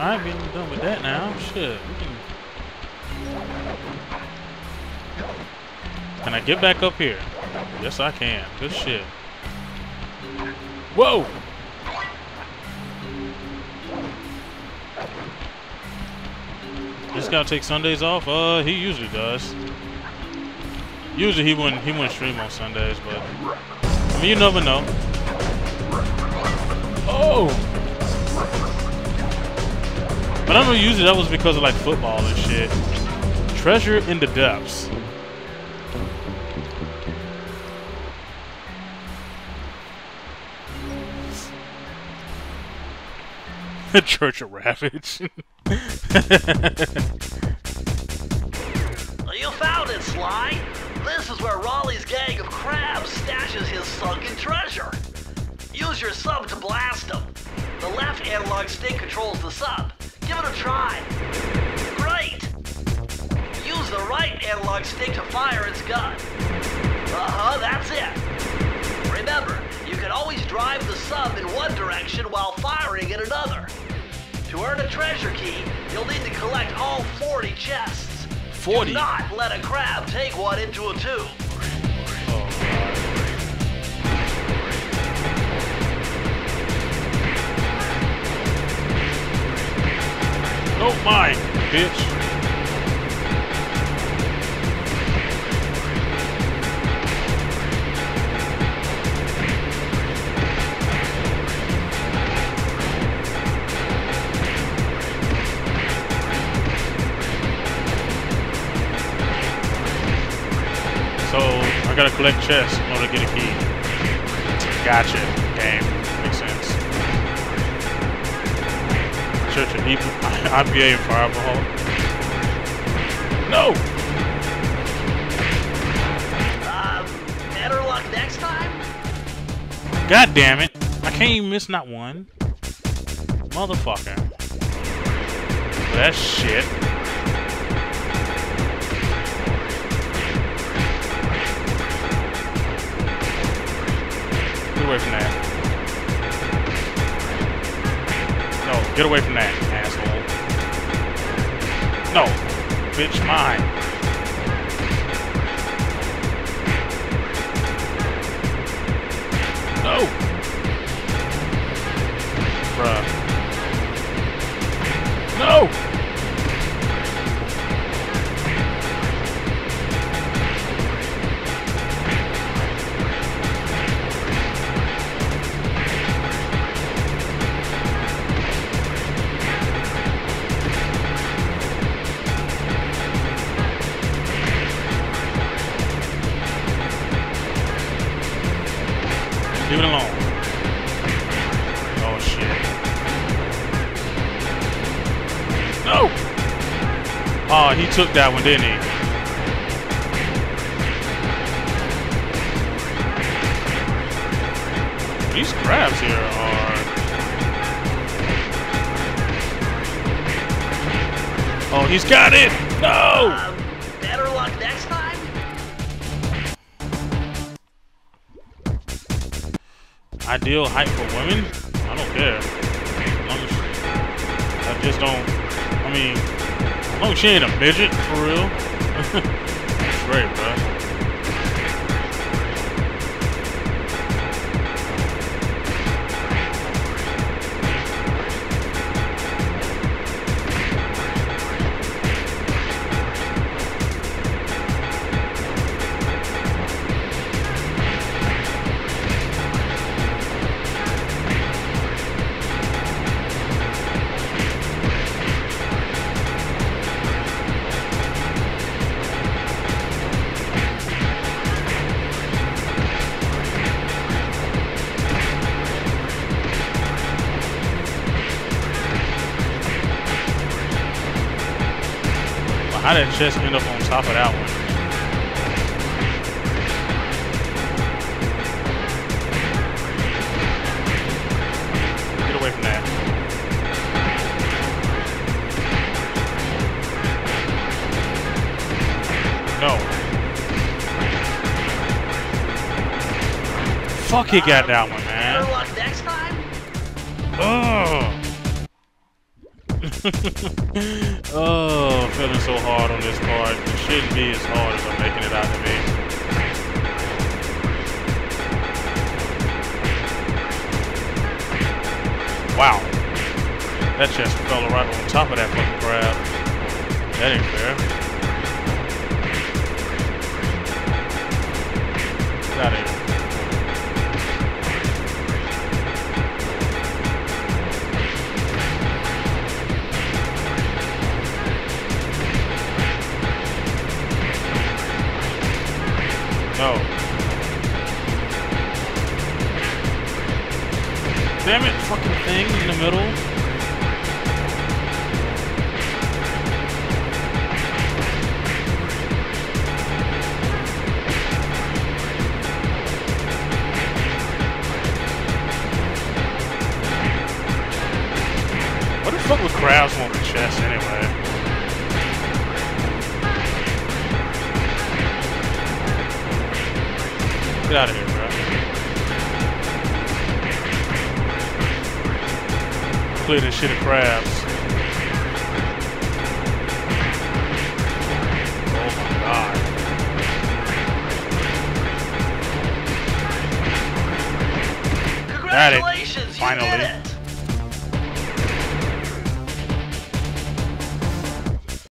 I ain't been done with that now. Shit. Can... can I get back up here? Yes, I can. Good shit. Whoa! This guy takes Sundays off? Uh, he usually does. Usually he wouldn't he wouldn't stream on Sundays, but I mean you never know. Oh! But I don't know usually that was because of like football and shit. Treasure in the depths. Church of Ravage. you found it, Sly. This is where Raleigh's gang of crabs stashes his sunken treasure. Use your sub to blast them. The left analog stick controls the sub. Give it a try. Great! Use the right analog stick to fire its gun. Uh-huh, that's it. Remember, you can always drive the sub in one direction while firing in another. To earn a treasure key, you'll need to collect all 40 chests. 40? Do not let a crab take one into a tube. My, bitch. So, I gotta collect chests in order to get a key. Gotcha, game. Church of Evil, IPA and Fireball. No! Um, better luck next time? God damn it. I can't even miss not one. Motherfucker. That shit. Get away from that. Get away from that, asshole. No. Bitch, mine. Leave it alone. Oh shit. No! Oh, he took that one, didn't he? These crabs here are... Oh, he's got it! No! Ideal height for women? I don't care. As- I just don't. I mean, as long as she ain't a midget, for real. Great, bro. How didn't chest end up on top of that one? Get away from that. No. Fuck, he got that one, Better man. luck next time? Ugh. oh, I'm feeling so hard on this part. It shouldn't be as hard as I'm making it out to be. Wow. That chest fell right on top of that fucking crab. That ain't fair. Get out Damn it, fucking thing in the middle. What the fuck would crabs want the chest anyway? Get out of here, bro. Clear this shit of crabs. Oh my god. Got it. Congratulations, you Finally. it!